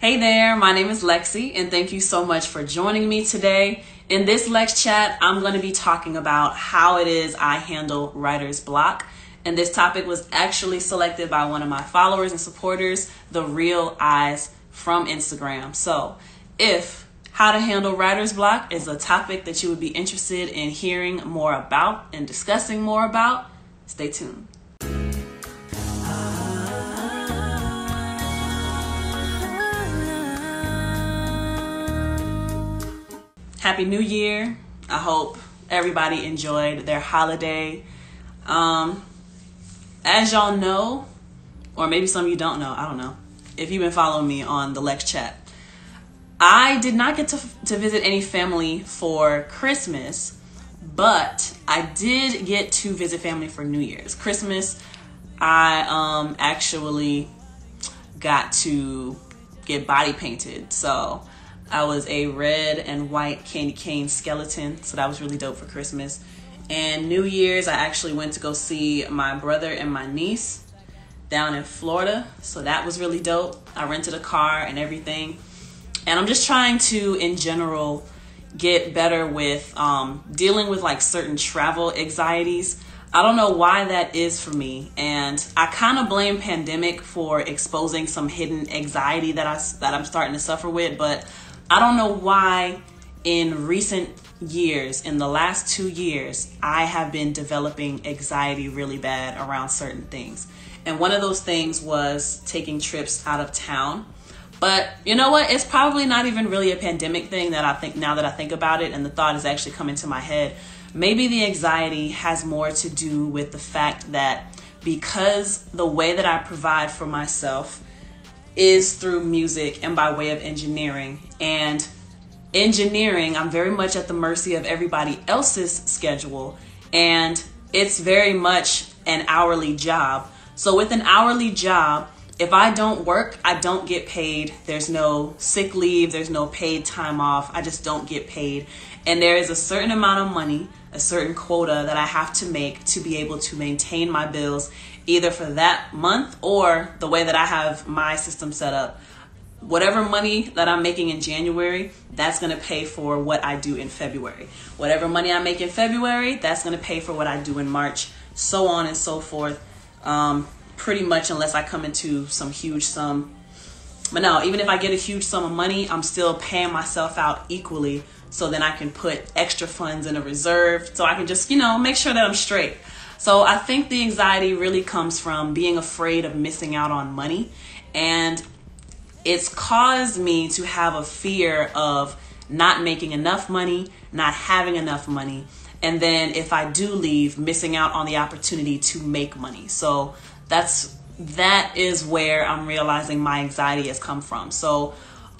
Hey there, my name is Lexi, and thank you so much for joining me today. In this Lex chat, I'm going to be talking about how it is I handle writer's block. And this topic was actually selected by one of my followers and supporters, The Real Eyes from Instagram. So, if how to handle writer's block is a topic that you would be interested in hearing more about and discussing more about, stay tuned. Happy New Year. I hope everybody enjoyed their holiday. Um, as y'all know, or maybe some of you don't know, I don't know, if you've been following me on the Lex chat, I did not get to, to visit any family for Christmas, but I did get to visit family for New Year's. Christmas, I um, actually got to get body painted. So I was a red and white candy cane skeleton, so that was really dope for Christmas. And New Year's, I actually went to go see my brother and my niece down in Florida, so that was really dope. I rented a car and everything. And I'm just trying to, in general, get better with um, dealing with like certain travel anxieties. I don't know why that is for me, and I kind of blame pandemic for exposing some hidden anxiety that I that I'm starting to suffer with. But I don't know why in recent years, in the last two years, I have been developing anxiety really bad around certain things. And one of those things was taking trips out of town. But you know what? It's probably not even really a pandemic thing that I think now that I think about it and the thought is actually coming to my head. Maybe the anxiety has more to do with the fact that because the way that I provide for myself is through music and by way of engineering. And engineering, I'm very much at the mercy of everybody else's schedule. And it's very much an hourly job. So, with an hourly job, if I don't work, I don't get paid. There's no sick leave, there's no paid time off. I just don't get paid. And there is a certain amount of money, a certain quota that I have to make to be able to maintain my bills either for that month or the way that I have my system set up. Whatever money that I'm making in January, that's going to pay for what I do in February. Whatever money I make in February, that's going to pay for what I do in March, so on and so forth. Um, pretty much, unless I come into some huge sum. But no, even if I get a huge sum of money, I'm still paying myself out equally so then I can put extra funds in a reserve so I can just, you know, make sure that I'm straight. So I think the anxiety really comes from being afraid of missing out on money. And it's caused me to have a fear of not making enough money, not having enough money. And then if I do leave, missing out on the opportunity to make money. So that's that is where I'm realizing my anxiety has come from. So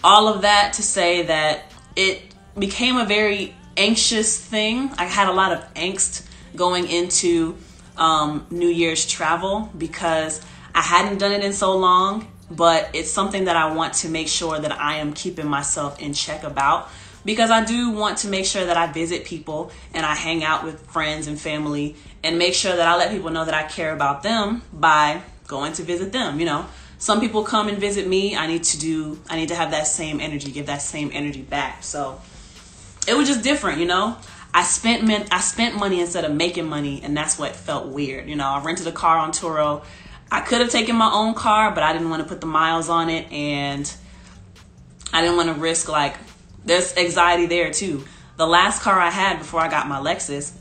all of that to say that it became a very anxious thing. I had a lot of angst going into um, New Year's travel because I hadn't done it in so long, but it's something that I want to make sure that I am keeping myself in check about because I do want to make sure that I visit people and I hang out with friends and family and make sure that I let people know that I care about them by going to visit them, you know. Some people come and visit me. I need to do I need to have that same energy, give that same energy back. So it was just different, you know. I spent men- I spent money instead of making money, and that's what felt weird. You know, I rented a car on Turo. I could have taken my own car, but I didn't want to put the miles on it, and I didn't want to risk like there's anxiety there too. The last car I had before I got my Lexus,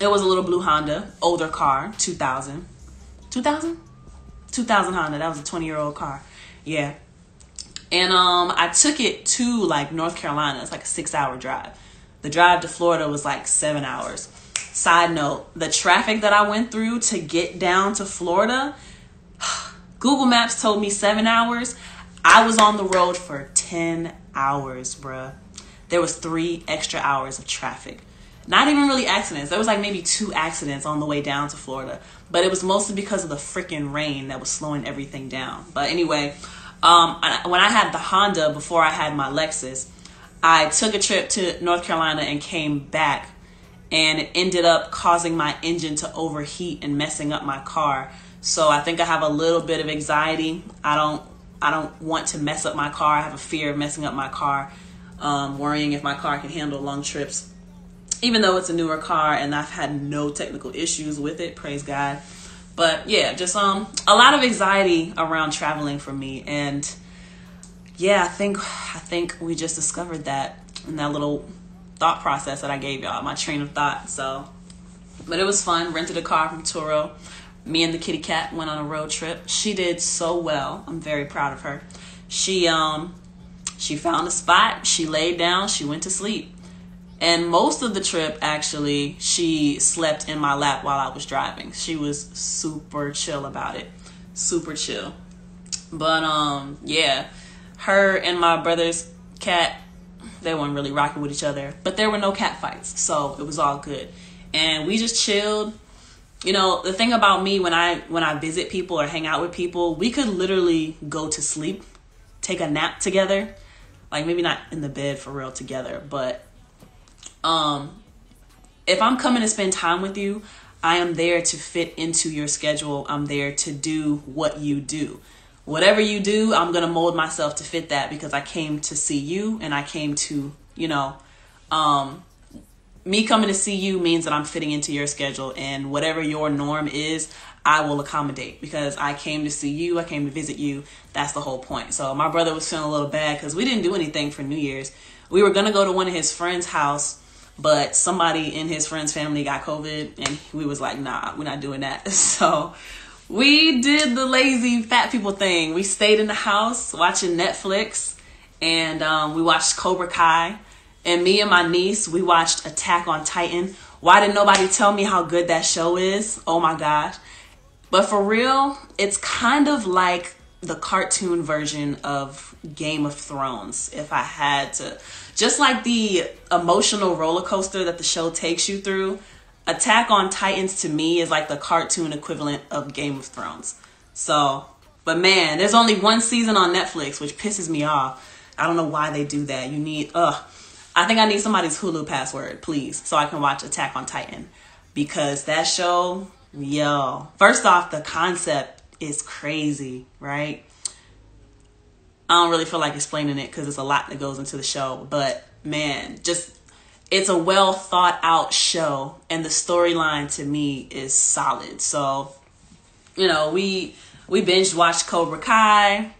it was a little blue Honda, older car, 2000. 2000? 2000 Honda. That was a 20 year old car. Yeah. And um, I took it to like North Carolina. It's like a six hour drive. The drive to Florida was like seven hours. Side note, the traffic that I went through to get down to Florida, Google Maps told me seven hours. I was on the road for 10 hours, bruh. There was three extra hours of traffic. Not even really accidents. There was like maybe two accidents on the way down to Florida. But it was mostly because of the freaking rain that was slowing everything down. But anyway, um, when I had the Honda before I had my Lexus, I took a trip to North Carolina and came back, and it ended up causing my engine to overheat and messing up my car. So I think I have a little bit of anxiety. I don't I don't want to mess up my car. I have a fear of messing up my car, um, worrying if my car can handle long trips. Even though it's a newer car and I've had no technical issues with it, praise God. But yeah, just um a lot of anxiety around traveling for me and yeah, I think I think we just discovered that in that little thought process that I gave y'all, my train of thought. So, but it was fun. Rented a car from Turo. Me and the kitty cat went on a road trip. She did so well. I'm very proud of her. She um she found a spot. She laid down. She went to sleep. And most of the trip, actually, she slept in my lap while I was driving. She was super chill about it. Super chill. But um, yeah, her and my brother's cat they weren't really rocking with each other, but there were no cat fights, so it was all good. And we just chilled. You know, the thing about me when I when I visit people or hang out with people, we could literally go to sleep, take a nap together. Like maybe not in the bed for real together, but um if I'm coming to spend time with you, I am there to fit into your schedule. I'm there to do what you do whatever you do, I'm going to mold myself to fit that because I came to see you and I came to, you know, um, me coming to see you means that I'm fitting into your schedule and whatever your norm is, I will accommodate because I came to see you, I came to visit you. That's the whole point. So my brother was feeling a little bad because we didn't do anything for New Year's. We were gonna go to one of his friends' house, but somebody in his friend's family got COVID, and we was like, nah, we're not doing that. So we did the lazy fat people thing. We stayed in the house watching Netflix and um, we watched Cobra Kai. And me and my niece, we watched Attack on Titan. Why didn't nobody tell me how good that show is? Oh my gosh. But for real, it's kind of like the cartoon version of Game of Thrones, if I had to. Just like the emotional roller coaster that the show takes you through, Attack on Titans to me is like the cartoon equivalent of Game of Thrones. So, but man, there's only one season on Netflix, which pisses me off. I don't know why they do that. You need, ugh. I think I need somebody's Hulu password, please, so I can watch Attack on Titan. Because that show, yo, first off, the concept is crazy, right? I don't really feel like explaining it because it's a lot that goes into the show, but man, just it's a well thought out show and the storyline to me is solid. So, you know, we we binge watched Cobra Kai.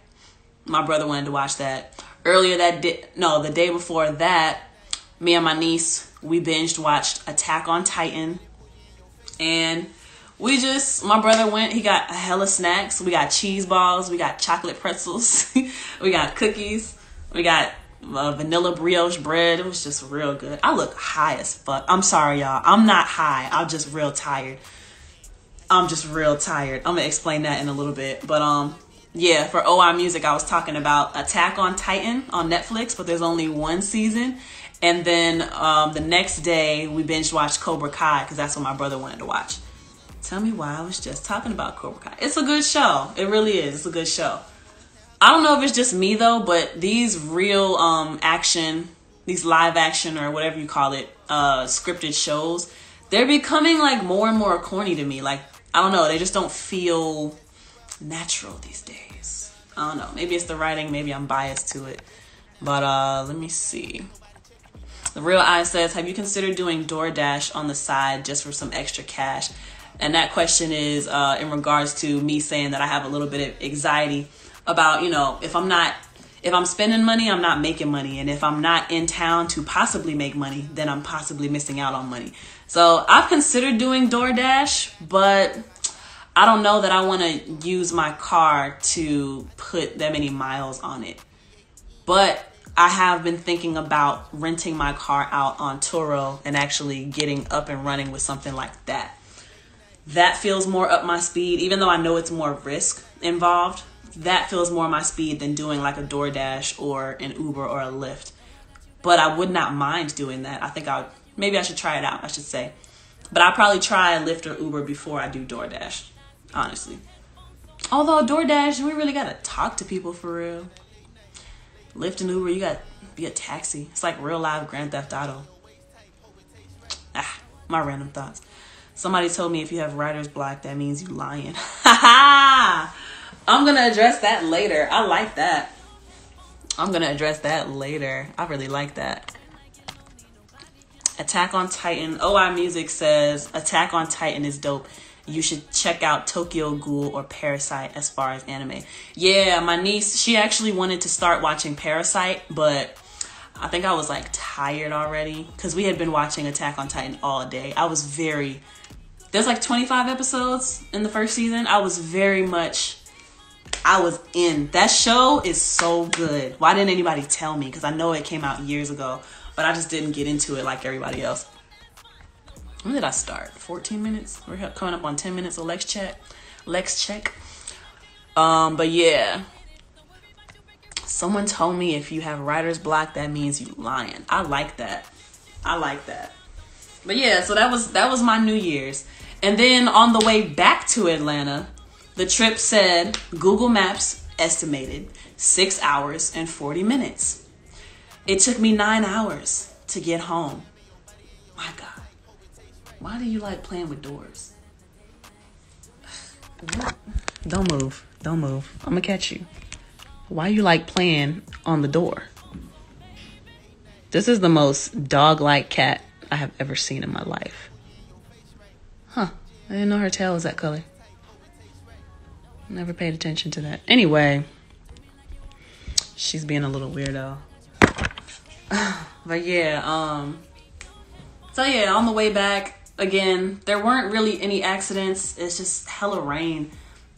My brother wanted to watch that. Earlier that day, no, the day before that, me and my niece, we binged watched Attack on Titan. And we just, my brother went, he got a hella snacks. We got cheese balls, we got chocolate pretzels, we got cookies, we got uh, vanilla brioche bread. It was just real good. I look high as fuck. I'm sorry, y'all. I'm not high. I'm just real tired. I'm just real tired. I'm gonna explain that in a little bit. But um, yeah, for OI Music, I was talking about Attack on Titan on Netflix, but there's only one season. And then um, the next day, we binge watched Cobra Kai because that's what my brother wanted to watch. Tell me why I was just talking about Cobra Kai. It's a good show. It really is. It's a good show. I don't know if it's just me though, but these real um action, these live action or whatever you call it, uh scripted shows, they're becoming like more and more corny to me. Like I don't know, they just don't feel natural these days. I don't know. Maybe it's the writing, maybe I'm biased to it. But uh let me see. The real eye says, "Have you considered doing DoorDash on the side just for some extra cash?" And that question is uh, in regards to me saying that I have a little bit of anxiety about, you know, if I'm not if I'm spending money, I'm not making money. And if I'm not in town to possibly make money, then I'm possibly missing out on money. So I've considered doing DoorDash, but I don't know that I want to use my car to put that many miles on it. But I have been thinking about renting my car out on Turo and actually getting up and running with something like that. That feels more up my speed, even though I know it's more risk involved that feels more my speed than doing like a DoorDash or an Uber or a Lyft. But I would not mind doing that. I think I maybe I should try it out, I should say. But I'll probably try Lyft or Uber before I do DoorDash, honestly. Although DoorDash, we really gotta talk to people for real. Lyft and Uber, you gotta be a taxi. It's like real live Grand Theft Auto. Ah, my random thoughts. Somebody told me if you have writer's block, that means you lying. Ha ha! I'm gonna address that later. I like that. I'm gonna address that later. I really like that. Attack on Titan. OI Music says Attack on Titan is dope. You should check out Tokyo Ghoul or Parasyte as far as anime. Yeah, my niece, she actually wanted to start watching Parasyte, but I think I was like tired already because we had been watching Attack on Titan all day. I was very, there's like 25 episodes in the first season. I was very much, I was in. That show is so good. Why didn't anybody tell me? Because I know it came out years ago, but I just didn't get into it like everybody else. When did I start? 14 minutes? We're coming up on 10 minutes of Lex check. Lex check. Um, but yeah, Someone told me if you have writer's block, that means you lying. I like that. I like that. But yeah, so that was that was my New Year's. And then on the way back to Atlanta, the trip said Google Maps estimated six hours and 40 minutes. It took me nine hours to get home. My God. Why do you like playing with doors? Don't move. Don't move. I'm gonna catch you. Why you like playing on the door? This is the most dog like cat I have ever seen in my life. Huh. I didn't know her tail was that color. Never paid attention to that. Anyway, she's being a little weirdo. but yeah, um so yeah, on the way back, again, there weren't really any accidents. It's just hella rain.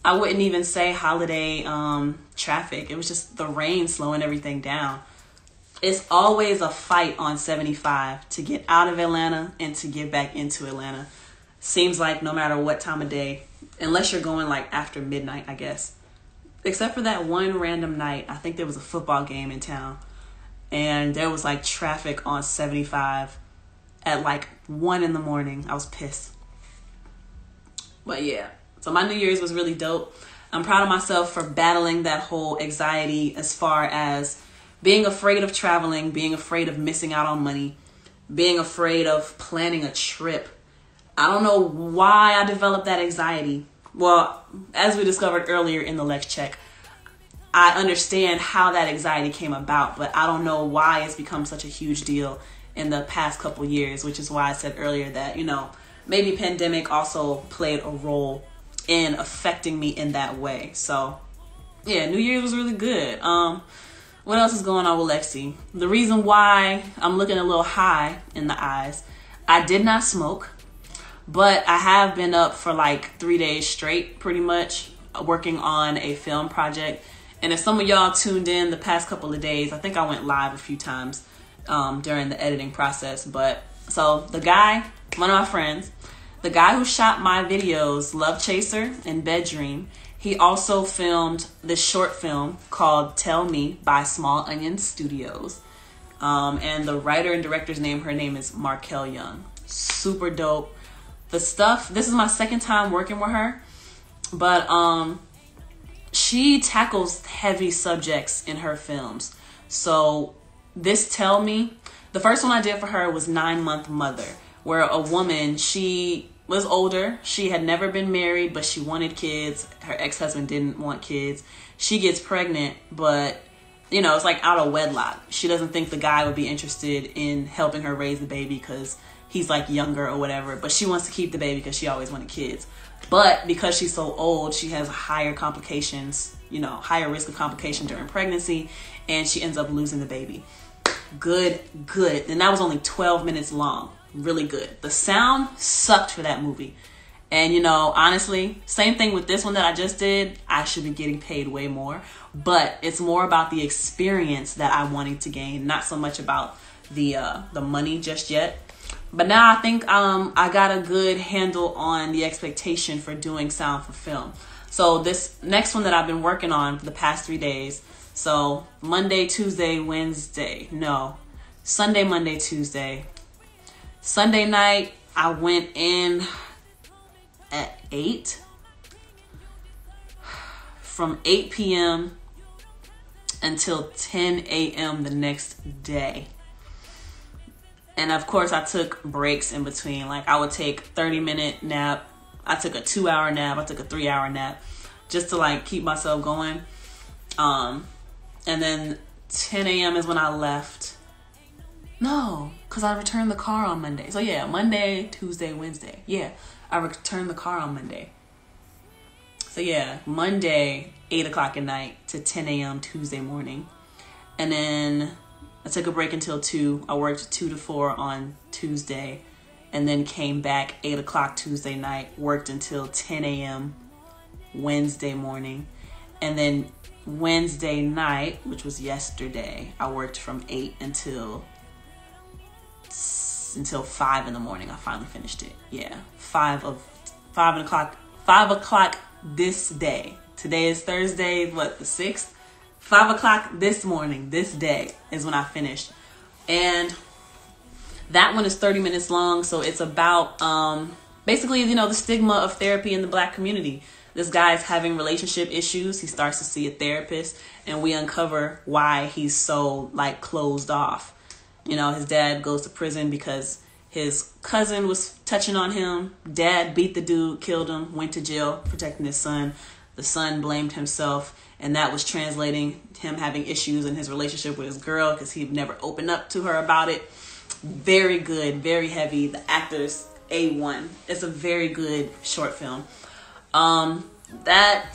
I wouldn't even say holiday um, traffic. It was just the rain slowing everything down. It's always a fight on 75 to get out of Atlanta and to get back into Atlanta. Seems like no matter what time of day, unless you're going like after midnight, I guess. Except for that one random night, I think there was a football game in town, and there was like traffic on 75 at like 1 in the morning. I was pissed. But yeah, so my New Year's was really dope. I'm proud of myself for battling that whole anxiety as far as being afraid of traveling, being afraid of missing out on money, being afraid of planning a trip. I don't know why I developed that anxiety. Well, as we discovered earlier in the Lex check, I understand how that anxiety came about, but I don't know why it's become such a huge deal in the past couple years, which is why I said earlier that, you know, maybe pandemic also played a role in affecting me in that way. So, yeah, New Year's was really good. Um, what else is going on with Lexi? The reason why I'm looking a little high in the eyes, I did not smoke, but I have been up for like three days straight, pretty much, working on a film project. And if some of y'all tuned in the past couple of days, I think I went live a few times um, during the editing process. But so the guy, one of my friends, the guy who shot my videos, Love Chaser and Bedroom, he also filmed this short film called Tell Me by Small Onion Studios. Um, and the writer and director's name, her name is Markel Young. Super dope. The stuff, this is my second time working with her, but um, she tackles heavy subjects in her films. So, this Tell Me, the first one I did for her was Nine Month Mother, where a woman, she was older. She had never been married, but she wanted kids. Her ex husband didn't want kids. She gets pregnant, but you know, it's like out of wedlock. She doesn't think the guy would be interested in helping her raise the baby because he's like younger or whatever. But she wants to keep the baby because she always wanted kids. But because she's so old, she has higher complications, you know, higher risk of complication during pregnancy, and she ends up losing the baby. Good, good. And that was only 12 minutes long really good. The sound sucked for that movie. And you know, honestly, same thing with this one that I just did. I should be getting paid way more, but it's more about the experience that I wanted to gain, not so much about the uh, the money just yet. But now I think um, I got a good handle on the expectation for doing sound for film. So this next one that I've been working on for the past three days. So Monday, Tuesday, Wednesday. No, Sunday, Monday, Tuesday, Sunday night, I went in at 8. From 8 p.m. until 10 a.m. the next day. And of course, I took breaks in between. Like, I would take 30 minute nap. I took a two hour nap. I took a three hour nap just to like keep myself going. Um, and then 10 a.m. is when I left. No, because I returned the car on Monday. So yeah, Monday, Tuesday, Wednesday. Yeah, I returned the car on Monday. So yeah, Monday, 8 o'clock at night to 10 a.m. Tuesday morning. And then I took a break until 2. I worked 2 to 4 on Tuesday. And then came back 8 o'clock Tuesday night, worked until 10 a.m. Wednesday morning. And then Wednesday night, which was yesterday, I worked from 8 until until 5 in the morning. I finally finished it. Yeah. 5 of 5 o'clock 5 o'clock this day. Today is Thursday, what, the 6th? 5 o'clock this morning, this day is when I finished. And that one is 30 minutes long, so it's about um, basically, you know, the stigma of therapy in the black community. This guy is having relationship issues. He starts to see a therapist, and we uncover why he's so like closed off. You know, his dad goes to prison because his cousin was touching on him. Dad beat the dude, killed him, went to jail protecting his son. The son blamed himself, and that was translating him having issues in his relationship with his girl because he never opened up to her about it. Very good, very heavy. The actors A1. It's a very good short film. Um, that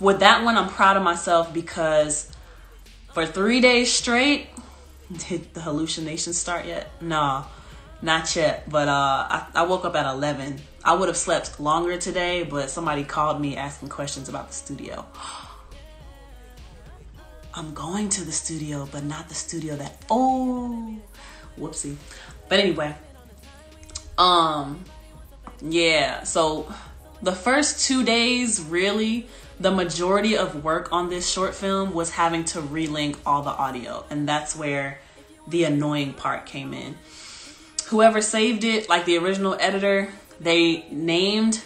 with that one, I'm proud of myself because for three days straight, did the hallucinations start yet? No not yet, but uh, I, I woke up at 11. I would have slept longer today, but somebody called me asking questions about the studio. I'm going to the studio, but not the studio that. Oh, whoopsie. But anyway, um, yeah. So the first two days, really, the majority of work on this short film was having to relink all the audio, and that's where the annoying part came in whoever saved it, like the original editor, they named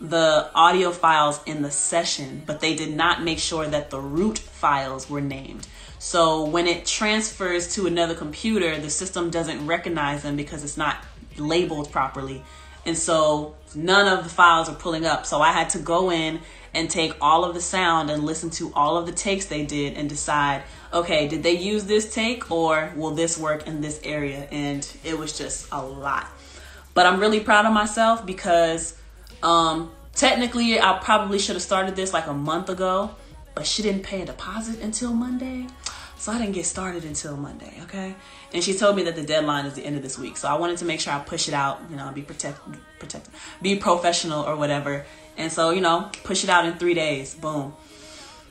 the audio files in the session, but they did not make sure that the root files were named. So when it transfers to another computer, the system doesn't recognize them because it's not labeled properly. And so none of the files are pulling up. So I had to go in and take all of the sound and listen to all of the takes they did and decide, okay, did they use this take or will this work in this area? And it was just a lot. But I'm really proud of myself because um, technically I probably should have started this like a month ago, but she didn't pay a deposit until Monday. So I didn't get started until Monday, okay? And she told me that the deadline is the end of this week. So I wanted to make sure I push it out, you know, be protect protect be professional or whatever. And so, you know, push it out in 3 days. Boom.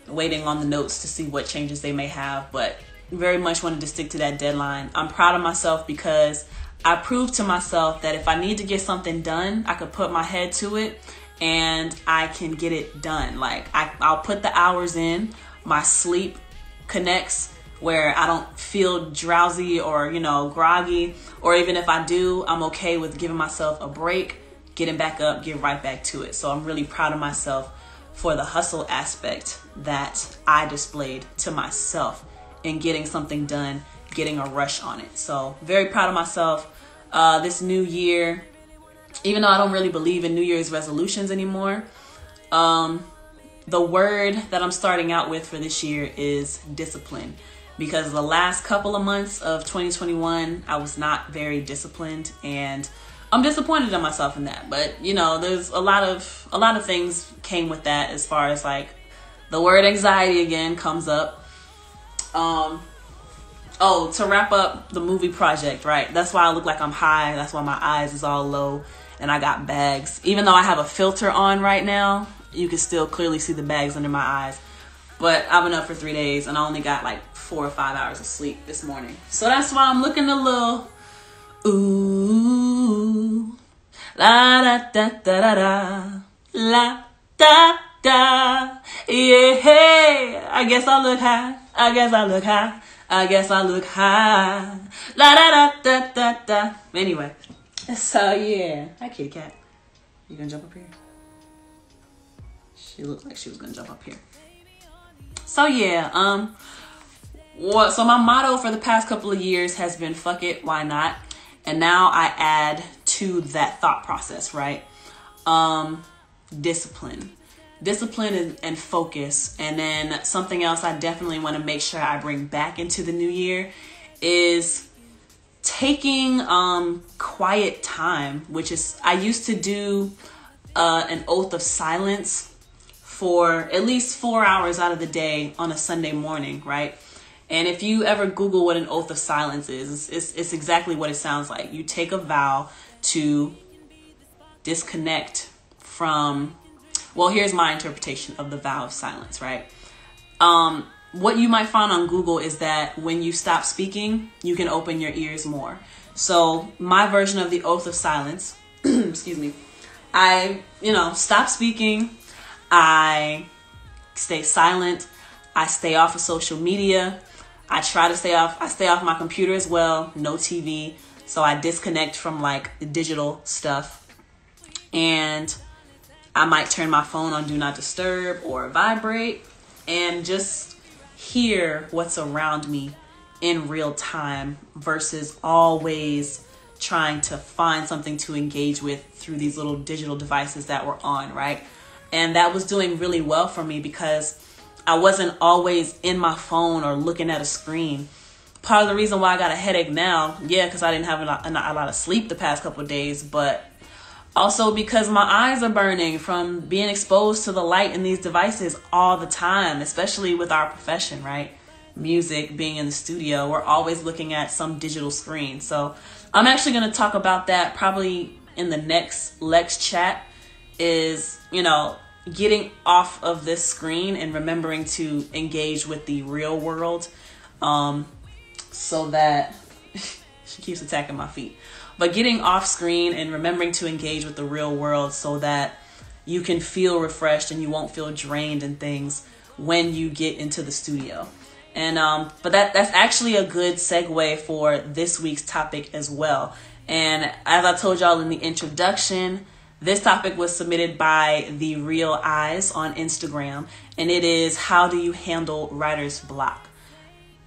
Waiting on the notes to see what changes they may have, but very much wanted to stick to that deadline. I'm proud of myself because I proved to myself that if I need to get something done, I could put my head to it and I can get it done. Like I, I'll put the hours in, my sleep connects where I don't feel drowsy or, you know, groggy. Or even if I do, I'm okay with giving myself a break, getting back up, get right back to it. So I'm really proud of myself for the hustle aspect that I displayed to myself in getting something done, getting a rush on it. So very proud of myself. Uh, this new year, even though I don't really believe in New Year's resolutions anymore, um, the word that I'm starting out with for this year is discipline because the last couple of months of 2021 I was not very disciplined and I'm disappointed in myself in that. But you know, there's a lot of a lot of things came with that as far as like the word anxiety again comes up. Um oh, to wrap up the movie project, right? That's why I look like I'm high. That's why my eyes is all low and I got bags. Even though I have a filter on right now, you can still clearly see the bags under my eyes. But I've been up for three days and I only got like four or five hours of sleep this morning. So that's why I'm looking a little ooh la da da da da da la da da yeah I guess I look high I guess I look high I guess I look high. La da da da da da. Anyway. So yeah. Hi kitty cat you gonna jump up here? She looked like she was gonna jump up here. So yeah um what so my motto for the past couple of years has been fuck it why not? And now i add to that thought process right? Um discipline discipline and, and focus. And then something else I definitely want to make sure I bring back into the new year is taking um, quiet time, which is, I used to do uh, an oath of silence for at least four hours out of the day on a Sunday morning, right? And if you ever Google what an oath of silence is, it's, it's exactly what it sounds like. You take a vow to disconnect from, well, here's my interpretation of the vow of silence, right? Um, what you might find on Google is that when you stop speaking, you can open your ears more. So, my version of the oath of silence, excuse me, I, you know, stop speaking, I stay silent, I stay off of social media, I try to stay off I stay off my computer as well, no TV. So I disconnect from like digital stuff. And I might turn my phone on do not disturb or vibrate and just hear what's around me in real time versus always trying to find something to engage with through these little digital devices that we're on, right? And that was doing really well for me because I wasn't always in my phone or looking at a screen. Part of the reason why I got a headache now, yeah, because I didn't have a lot, a lot of sleep the past couple days, but also because my eyes are burning from being exposed to the light in these devices all the time, especially with our profession, right? Music, being in the studio, we're always looking at some digital screen. So I'm actually going to talk about that probably in the next Lex chat is, you know, getting off of this screen and remembering to engage with the real world um, so that she keeps attacking my feet but getting off screen and remembering to engage with the real world so that you can feel refreshed and you won't feel drained and things when you get into the studio and um, but that that's actually a good segue for this week's topic as well and as i told y'all in the introduction this topic was submitted by the Real Eyes on Instagram, and it is how do you handle writer's block?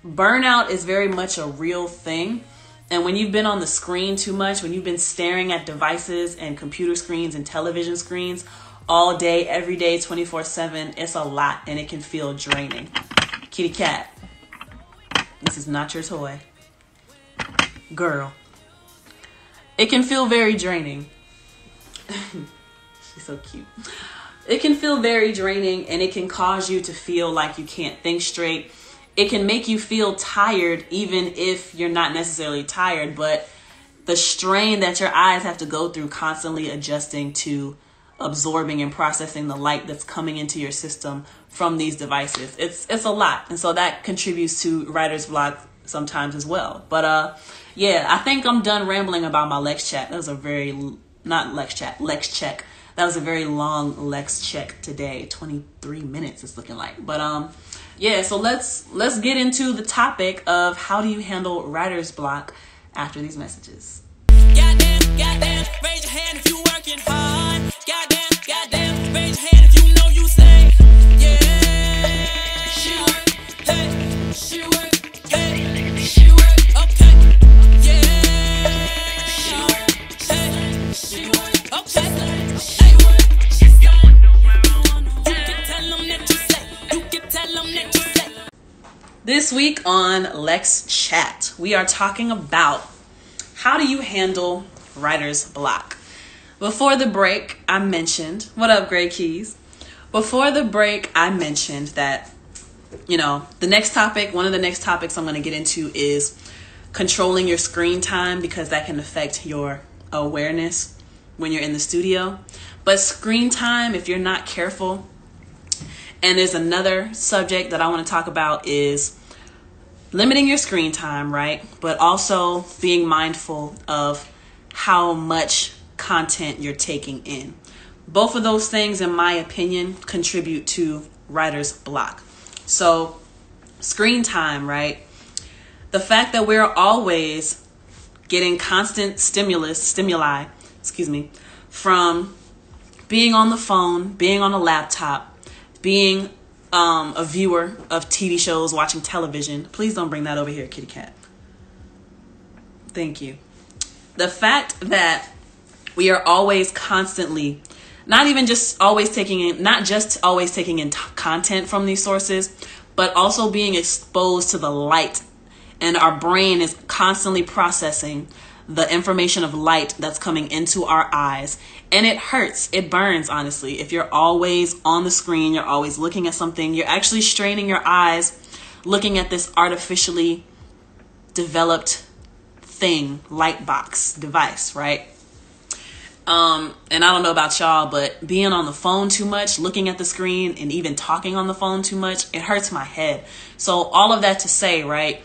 Burnout is very much a real thing. And when you've been on the screen too much, when you've been staring at devices and computer screens and television screens all day, every day, 24 7, it's a lot and it can feel draining. Kitty cat, this is not your toy. Girl, it can feel very draining She's so cute. It can feel very draining and it can cause you to feel like you can't think straight. It can make you feel tired even if you're not necessarily tired, but the strain that your eyes have to go through constantly adjusting to absorbing and processing the light that's coming into your system from these devices. It's it's a lot. And so that contributes to writer's block sometimes as well. But uh yeah, I think I'm done rambling about my Lex chat. That was a very not Lex chat, Lex check. That was a very long Lex check today. 23 minutes it's looking like. But um yeah, so let's let's get into the topic of how do you handle writer's block after these messages. Goddamn, goddamn, Week on Lex Chat, we are talking about how do you handle writer's block. Before the break, I mentioned, what up, Gray Keys? Before the break, I mentioned that, you know, the next topic, one of the next topics I'm going to get into is controlling your screen time because that can affect your awareness when you're in the studio. But screen time, if you're not careful, and there's another subject that I want to talk about is limiting your screen time, right? But also being mindful of how much content you're taking in. Both of those things, in my opinion, contribute to writer's block. So, screen time, right? The fact that we're always getting constant stimulus, stimuli, excuse me, from being on the phone, being on a laptop, being um, a viewer of TV shows, watching television, please don't bring that over here, kitty cat. Thank you. The fact that we are always constantly not even just always taking in, not just always taking in t- content from these sources, but also being exposed to the light. And our brain is constantly processing the information of light that's coming into our eyes. And it hurts, it burns, honestly. If you're always on the screen, you're always looking at something, you're actually straining your eyes looking at this artificially developed thing, light box device, right? Um, and I don't know about y'all, but being on the phone too much, looking at the screen, and even talking on the phone too much, it hurts my head. So, all of that to say, right?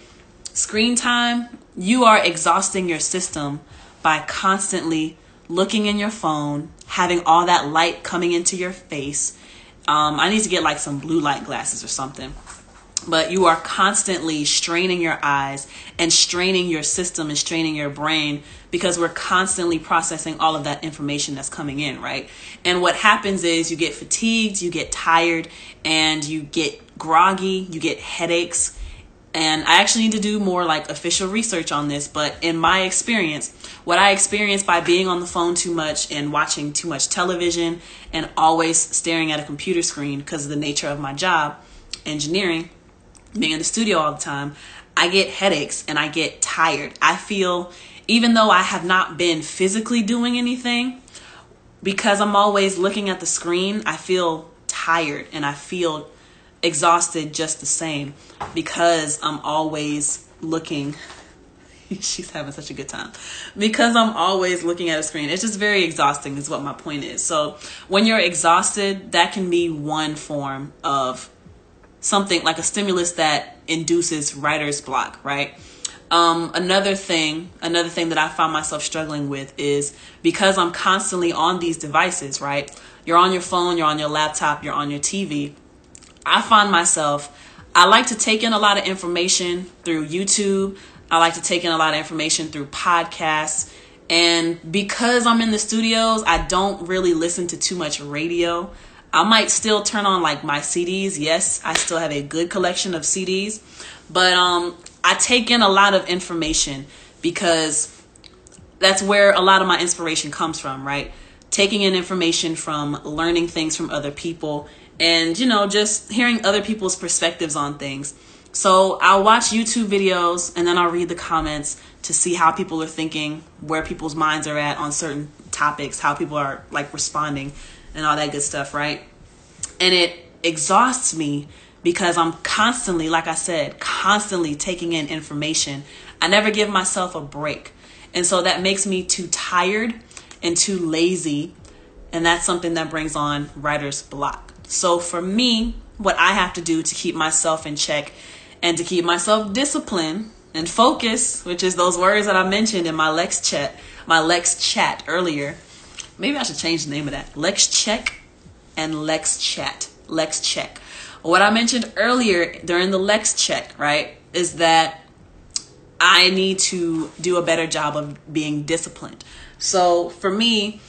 Screen time, you are exhausting your system by constantly looking in your phone, having all that light coming into your face. Um, I need to get like some blue light glasses or something but you are constantly straining your eyes and straining your system and straining your brain because we're constantly processing all of that information that's coming in, right? And what happens is you get fatigued, you get tired, and you get groggy, you get headaches. And I actually need to do more like official research on this, but in my experience, what I experienced by being on the phone too much and watching too much television and always staring at a computer screen because of the nature of my job, engineering, being in the studio all the time, I get headaches and I get tired. I feel, even though I have not been physically doing anything, because I'm always looking at the screen, I feel tired and I feel exhausted just the same because I'm always looking. She's having such a good time. Because I'm always looking at a screen. It's just very exhausting, is what my point is. So, when you're exhausted, that can be one form of something like a stimulus that induces writer's block, right? Um, another thing, another thing that I find myself struggling with is because I'm constantly on these devices, right? You're on your phone, you're on your laptop, you're on your TV. I find myself, I like to take in a lot of information through YouTube. I like to take in a lot of information through podcasts. And because I'm in the studios, I don't really listen to too much radio. I might still turn on like my CDs. Yes, I still have a good collection of CDs, but um I take in a lot of information because that's where a lot of my inspiration comes from, right? Taking in information from learning things from other people and you know just hearing other people's perspectives on things. So I'll watch YouTube videos and then I'll read the comments to see how people are thinking, where people's minds are at on certain topics, how people are like responding and all that good stuff, right? And it exhausts me because I'm constantly, like I said, constantly taking in information. I never give myself a break. And so that makes me too tired and too lazy. And that's something that brings on writer's block. So for me, what I have to do to keep myself in check and to keep myself disciplined and focus, which is those words that I mentioned in my Lex chat, my Lex chat earlier, maybe I should change the name of that. Lex Check and Lex Chat. Lex Check. What I mentioned earlier during the Lex Check, right, is that I need to do a better job of being disciplined. So for me,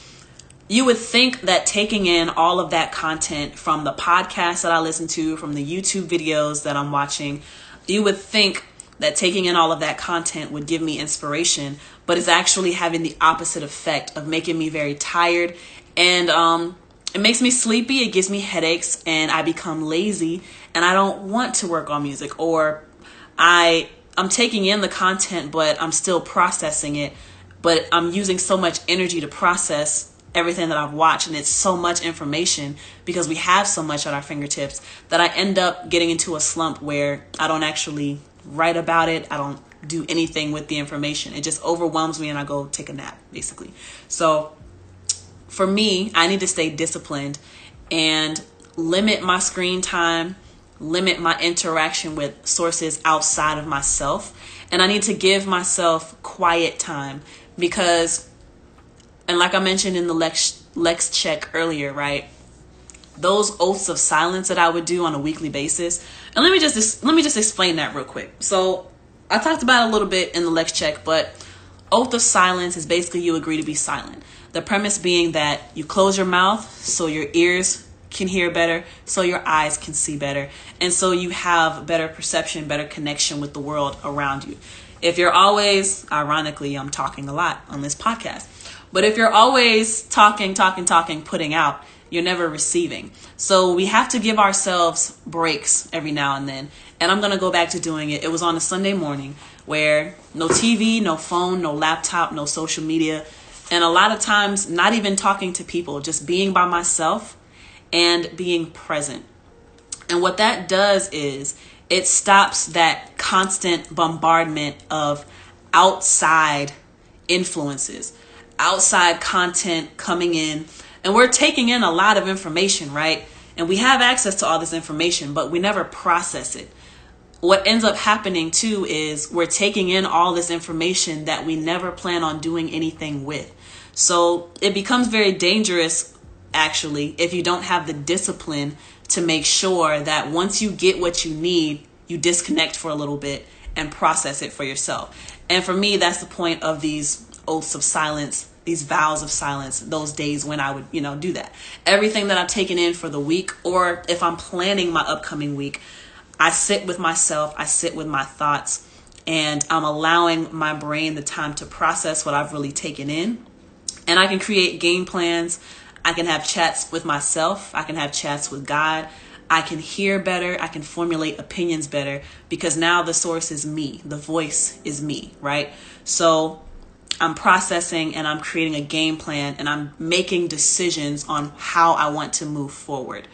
you would think that taking in all of that content from the podcast that I listen to, from the YouTube videos that I'm watching, you would think that taking in all of that content would give me inspiration, but it's actually having the opposite effect of making me very tired. And um, it makes me sleepy, it gives me headaches, and I become lazy and I don't want to work on music or I I'm taking in the content but I'm still processing it, but I'm using so much energy to process everything that I've watched and it's so much information because we have so much at our fingertips that I end up getting into a slump where I don't actually write about it. I don't do anything with the information. It just overwhelms me and I go take a nap, basically. So for me, I need to stay disciplined and limit my screen time, limit my interaction with sources outside of myself. And I need to give myself quiet time because, and like I mentioned in the Lex, Lex check earlier, right? those oaths of silence that I would do on a weekly basis. And let me just let me just explain that real quick. So I talked about a little bit in the Lex check, but oath of silence is basically you agree to be silent. The premise being that you close your mouth so your ears can hear better, so your eyes can see better, and so you have better perception, better connection with the world around you. If you're always, ironically, I'm talking a lot on this podcast, but if you're always talking, talking, talking, putting out, you're never receiving. So we have to give ourselves breaks every now and then. And I'm going to go back to doing it. It was on a Sunday morning where no TV, no phone, no laptop, no social media. And a lot of times, not even talking to people, just being by myself and being present. And what that does is it stops that constant bombardment of outside influences, outside content coming in. And we're taking in a lot of information, right? And we have access to all this information, but we never process it. What ends up happening too is we're taking in all this information that we never plan on doing anything with. So it becomes very dangerous, actually, if you don't have the discipline to make sure that once you get what you need, you disconnect for a little bit and process it for yourself. And for me, that's the point of these oaths of silence, these vows of silence, those days when I would, you know, do that. Everything that I've taken in for the week, or if I'm planning my upcoming week, I sit with myself, I sit with my thoughts, and I'm allowing my brain the time to process what I've really taken in. And I can create game plans I can have chats with myself, I can have chats with God. I can hear better, I can formulate opinions better because now the source is me, the voice is me, right? So I'm processing and I'm creating a game plan and I'm making decisions on how I want to move forward.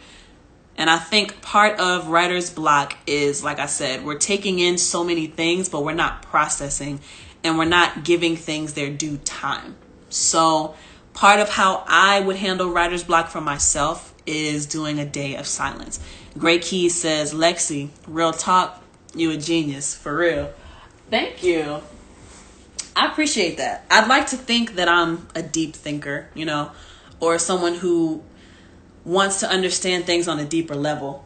And I think part of writer's block is, like I said, we're taking in so many things, but we're not processing and we're not giving things their due time. So Part of how I would handle writer's block for myself is doing a day of silence. Great Key says, Lexi, real talk, you a genius, for real. Thank you. I appreciate that. I'd like to think that I'm a deep thinker, you know, or someone who wants to understand things on a deeper level.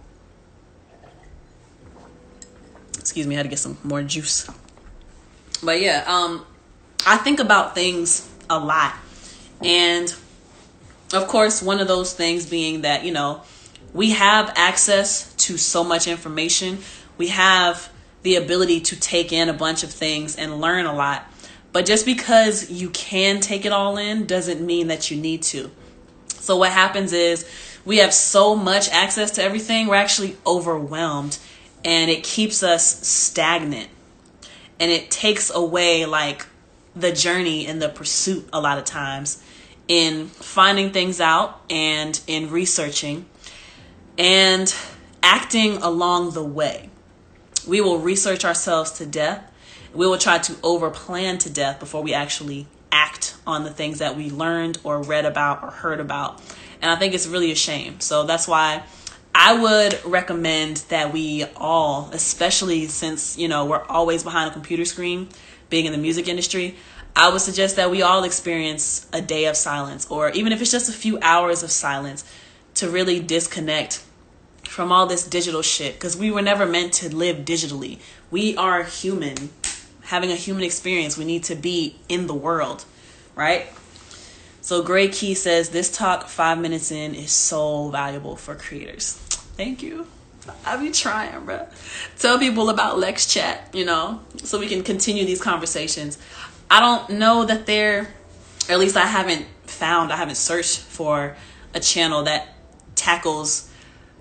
Excuse me, I had to get some more juice. But yeah, um, I think about things a lot and of course, one of those things being that, you know, we have access to so much information. We have the ability to take in a bunch of things and learn a lot. But just because you can take it all in doesn't mean that you need to. So, what happens is we have so much access to everything, we're actually overwhelmed and it keeps us stagnant. And it takes away like the journey and the pursuit a lot of times in finding things out and in researching and acting along the way. We will research ourselves to death. We will try to overplan to death before we actually act on the things that we learned or read about or heard about. And I think it's really a shame. So that's why I would recommend that we all, especially since, you know, we're always behind a computer screen, being in the music industry, I would suggest that we all experience a day of silence, or even if it's just a few hours of silence, to really disconnect from all this digital shit because we were never meant to live digitally. We are human, having a human experience. We need to be in the world, right? So, Gray Key says this talk, five minutes in, is so valuable for creators. Thank you. I be trying, bro. Tell people about Lex Chat, you know, so we can continue these conversations. I don't know that there, or at least I haven't found, I haven't searched for a channel that tackles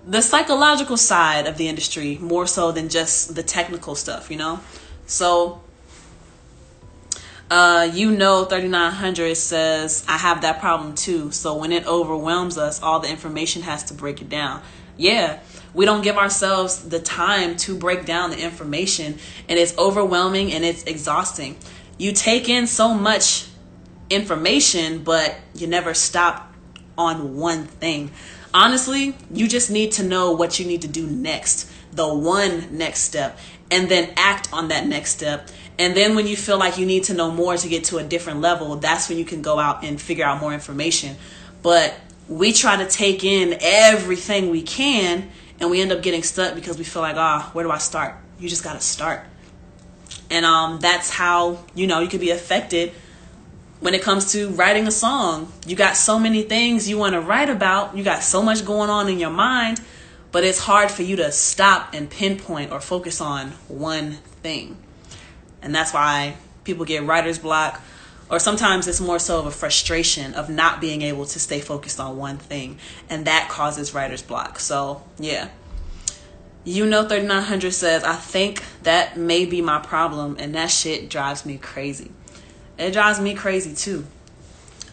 the psychological side of the industry more so than just the technical stuff, you know? So, uh, you know, 3900 says, I have that problem too. So when it overwhelms us, all the information has to break it down. Yeah, we don't give ourselves the time to break down the information, and it's overwhelming and it's exhausting you take in so much information, but you never stop on one thing. Honestly, you just need to know what you need to do next, the one next step, and then act on that next step. And then when you feel like you need to know more to get to a different level, that's when you can go out and figure out more information. But we try to take in everything we can and we end up getting stuck because we feel like, ah, oh, where do I start? You just got to start and um, that's how you know you could be affected when it comes to writing a song you got so many things you want to write about you got so much going on in your mind but it's hard for you to stop and pinpoint or focus on one thing And that's why people get writer's block or sometimes it's more so of a frustration of not being able to stay focused on one thing and that causes writer's block. So yeah. You know 3900 says i think that may be my problem and that shit drives me crazy. It drives me crazy too.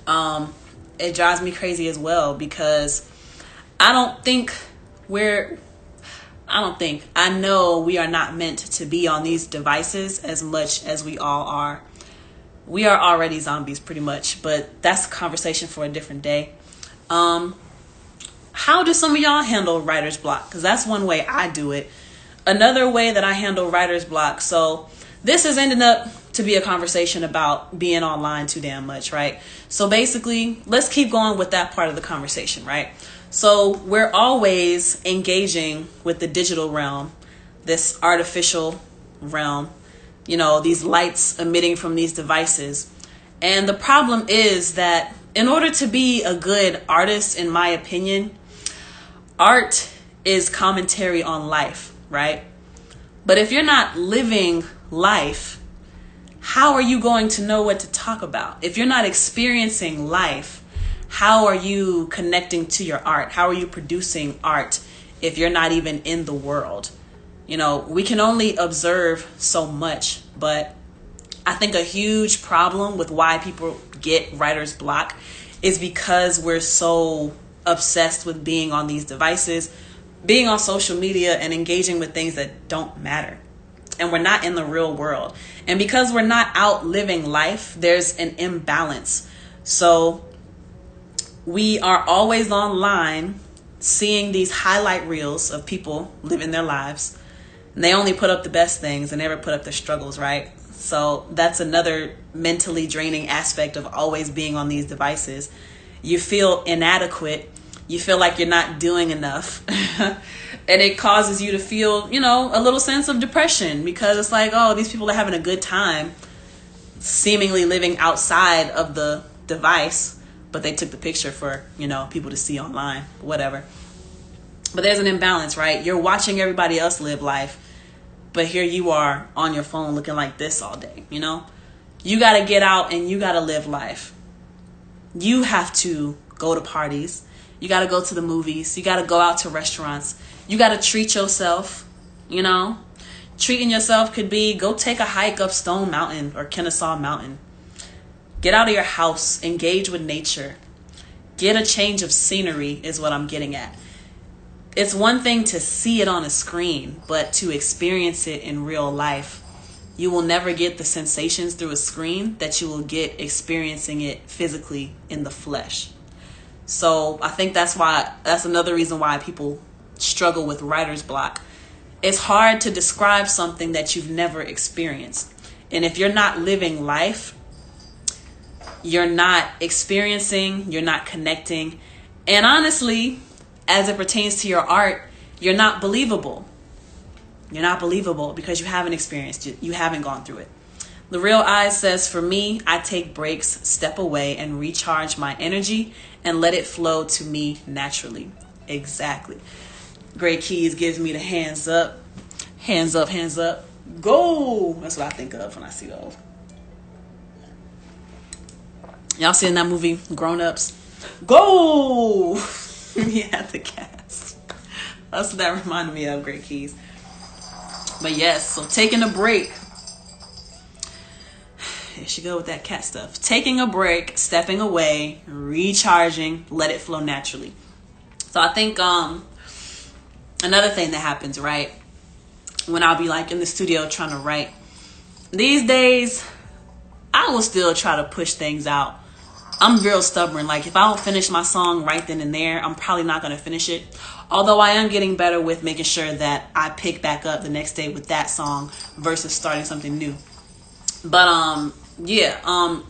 Um it drives me crazy as well because i don't think we're I don't think. I know we are not meant to be on these devices as much as we all are we are already zombies pretty much, but that's a conversation for a different day. Um, how do some of y'all handle writer's block? Because that's one way I do it. Another way that I handle writer's block. So this is ending up to be a conversation about being online too damn much, right? So basically, let's keep going with that part of the conversation, right? So we're always engaging with the digital realm, this artificial realm you know, these lights emitting from these devices. And the problem is that in order to be a good artist, in my opinion, art is commentary on life, right? But if you're not living life, how are you going to know what to talk about? If you're not experiencing life, how are you connecting to your art? How are you producing art if you're not even in the world? You know, we can only observe so much, but I think a huge problem with why people get writer's block is because we're so obsessed with being on these devices, being on social media, and engaging with things that don't matter. And we're not in the real world. And because we're not out living life, there's an imbalance. So we are always online seeing these highlight reels of people living their lives and they only put up the best things and never put up the struggles, right? So that's another mentally draining aspect of always being on these devices. You feel inadequate. You feel like you're not doing enough. and it causes you to feel, you know, a little sense of depression because it's like, oh, these people are having a good time seemingly living outside of the device, but they took the picture for, you know, people to see online, whatever. But there's an imbalance, right? You're watching everybody else live life but here you are on your phone looking like this all day, you know? You got to get out and you got to live life. You have to go to parties. You got to go to the movies. You got to go out to restaurants. You got to treat yourself, you know? Treating yourself could be go take a hike up Stone Mountain or Kennesaw Mountain. Get out of your house, engage with nature. Get a change of scenery, is what I'm getting at it's one thing to see it on a screen, but to experience it in real life, you will never get the sensations through a screen that you will get experiencing it physically in the flesh. So I think that's why that's another reason why people struggle with writer's block. It's hard to describe something that you've never experienced. And if you're not living life, you're not experiencing, you're not connecting. And honestly, as it pertains to your art, you're not believable. You're not believable because you haven't experienced it, you haven't gone through it. The Real Eyes says, For me, I take breaks, step away, and recharge my energy and let it flow to me naturally. Exactly. Great Keys gives me the hands up. Hands up, hands up. Go! That's what I think of when I see those. Y'all seen that movie, Grown Ups? Go! yeah, the cast. That's what that reminded me of, Great Keys. But yes, so taking a break. Here she go with that cat stuff. Taking a break, stepping away, recharging, let it flow naturally. So I think um another thing that happens, right? When I'll be like in the studio trying to write. These days, I will still try to push things out I'm real stubborn. Like if I don't finish my song right then and there, I'm probably not gonna finish it. Although I am getting better with making sure that I pick back up the next day with that song versus starting something new. But um yeah, um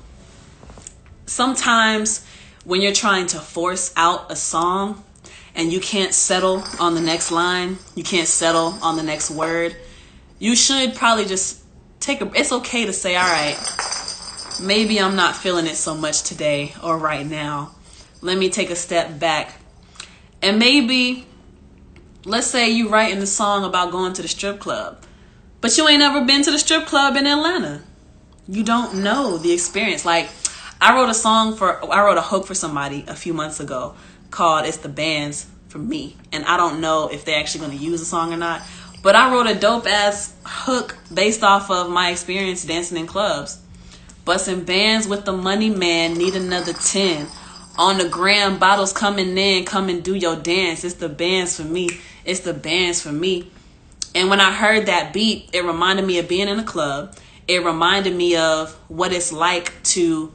sometimes when you're trying to force out a song and you can't settle on the next line, you can't settle on the next word, you should probably just take a it's okay to say, all right, maybe I'm not feeling it so much today or right now. Let me take a step back. And maybe, let's say you writing the song about going to the strip club, But you ain't ever been to the strip club in Atlanta. You don't know the experience. Like I wrote a song for I wrote a hook for somebody a few months ago called It's the Bands for Me. And I don't know if they're actually gonna use the song or not. But I wrote a dope ass hook based off of my experience dancing in clubs. Busting bands with the money man, need another 10. On the gram, bottles coming in, come and do your dance. It's the bands for me. It's the bands for me. And when I heard that beat, it reminded me of being in a club. It reminded me of what it's like to,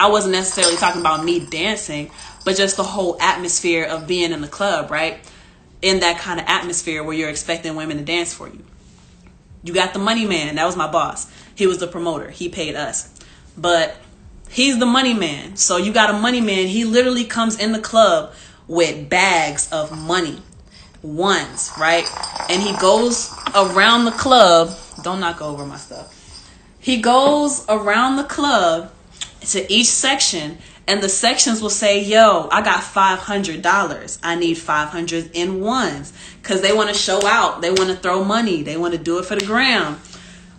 I wasn't necessarily talking about me dancing, but just the whole atmosphere of being in the club, right? In that kind of atmosphere where you're expecting women to dance for you. You got the money man. That was my boss. He was the promoter. He paid us. But he's the money man. So you got a money man. He literally comes in the club with bags of money. Ones, right? And he goes around the club. Don't knock over my stuff. He goes around the club to each section and the sections will say, "Yo, I got five hundred dollars. I need five hundred in ones," because they want to show out. They want to throw money. They want to do it for the gram.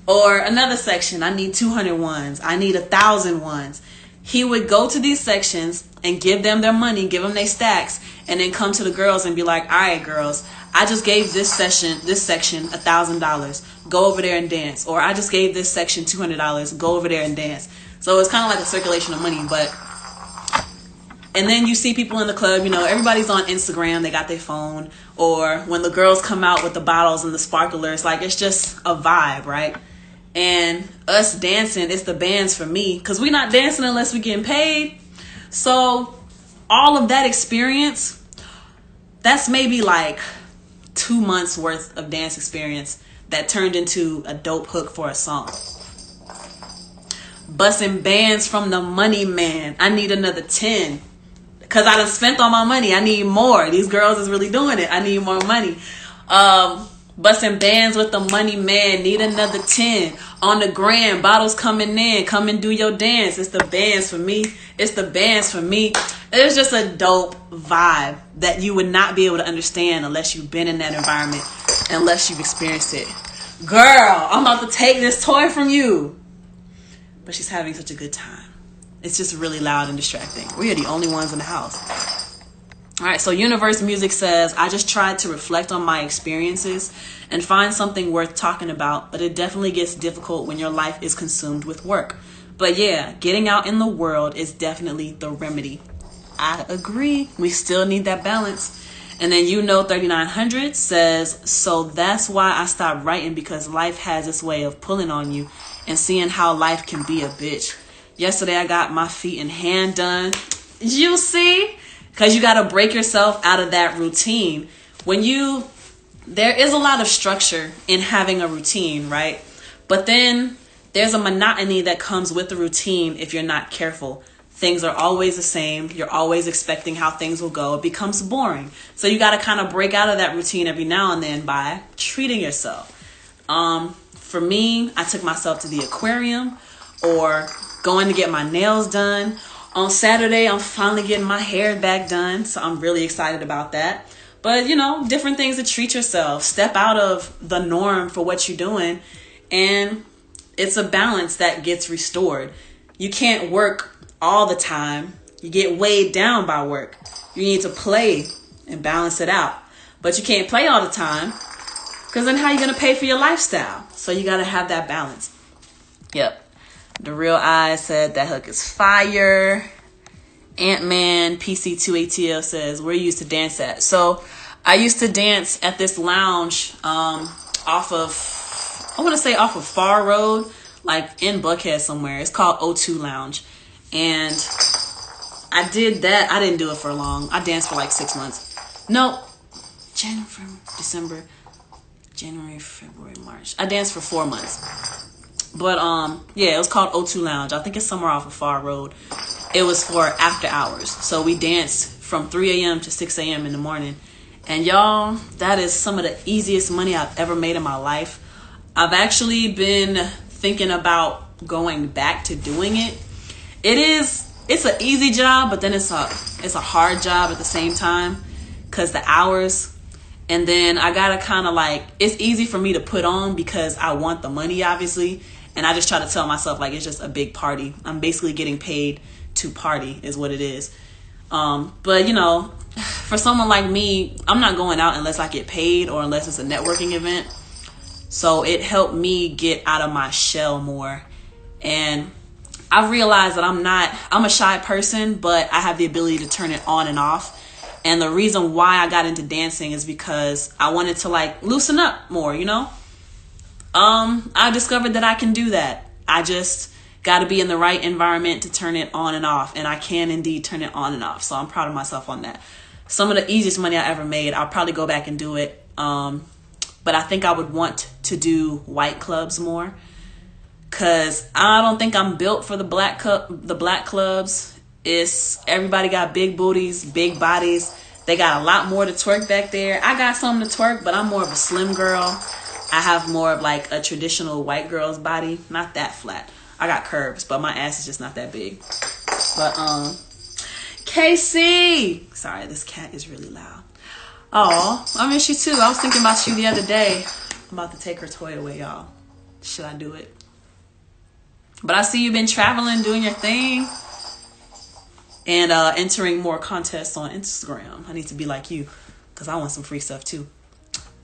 Or another section, I need 200 ones. I need a ones. He would go to these sections and give them their money, give them their stacks, and then come to the girls and be like, "All right, girls, I just gave this session, this section, a thousand dollars. Go over there and dance." Or I just gave this section two hundred dollars. Go over there and dance. So it's kind of like a circulation of money, but and then you see people in the club, you know, everybody's on Instagram, they got their phone, or when the girls come out with the bottles and the sparklers, like it's just a vibe, right? And us dancing, it's the bands for me, because we're not dancing unless we're getting paid. So all of that experience, that's maybe like two months worth of dance experience that turned into a dope hook for a song. Bussing bands from the money man. I need another 10 Cause I done spent all my money. I need more. These girls is really doing it. I need more money. Um, busting bands with the money man. Need another 10 on the gram. Bottles coming in. Come and do your dance. It's the bands for me. It's the bands for me. It's just a dope vibe that you would not be able to understand unless you've been in that environment, unless you've experienced it. Girl, I'm about to take this toy from you. But she's having such a good time. It's just really loud and distracting. We are the only ones in the house. All right, so Universe Music says, I just tried to reflect on my experiences and find something worth talking about, but it definitely gets difficult when your life is consumed with work. But yeah, getting out in the world is definitely the remedy. I agree. We still need that balance. And then you know 3900 says, So that's why I stopped writing because life has its way of pulling on you and seeing how life can be a bitch. Yesterday I got my feet and hand done. You see? Because you got to break yourself out of that routine. When you, there is a lot of structure in having a routine, right? But then there's a monotony that comes with the routine if you're not careful. Things are always the same. You're always expecting how things will go. It becomes boring. So you got to kind of break out of that routine every now and then by treating yourself. Um, for me, I took myself to the aquarium or going to get my nails done. On Saturday, I'm finally getting my hair back done, so I'm really excited about that. But you know, different things to treat yourself. Step out of the norm for what you're doing, and it's a balance that gets restored. You can't work all the time. You get weighed down by work. You need to play and balance it out. But you can't play all the time because then how are you going to pay for your lifestyle? So you got to have that balance. Yep. The Real Eye said that hook is fire. Ant Man PC2ATL says, Where you used to dance at? So I used to dance at this lounge um, off of, I want to say off of Pharr Road, like in Buckhead somewhere. It's called O2 Lounge. And I did that. I didn't do it for long. I danced for like six months. No, January, December, January, February, March. I danced for four months. But um, yeah, it was called O2 Lounge. I think it's somewhere off of Pharr Road. It was for after hours, so we danced from 3 a.m. to 6 a.m. in the morning. And y'all, that is some of the easiest money I've ever made in my life. I've actually been thinking about going back to doing it. It is it's an easy job, but then it's a it's a hard job at the same time cuz the hours And then I gotta kind of like, it's easy for me to put on because I want the money, obviously. And I just try to tell myself, like, it's just a big party. I'm basically getting paid to party, is what it is. Um, but, you know, for someone like me, I'm not going out unless I get paid or unless it's a networking event. So it helped me get out of my shell more. And I've realized that I'm not, I'm a shy person, but I have the ability to turn it on and off. And the reason why I got into dancing is because I wanted to like loosen up more, you know? Um, I discovered that I can do that. I just got to be in the right environment to turn it on and off. And I can indeed turn it on and off. So I'm proud of myself on that. Some of the easiest money I ever made, I'll probably go back and do it. Um, but I think I would want to do white clubs more cuz I don't think I'm built for the black cup the black clubs. It's everybody got big booties, big bodies. They got a lot more to twerk back there. I got something to twerk, but I'm more of a slim girl. I have more of like a traditional white girl's body, not that flat. I got curves, but my ass is just not that big. But um Casey, sorry, this cat is really loud. Oh, I miss you too. I was thinking about you the other day. I'm about to take her toy away, y'all. Should I do it? But I see you've been traveling, doing your thing, and uh, entering more contests on Instagram. I need to be like you because I want some free stuff too.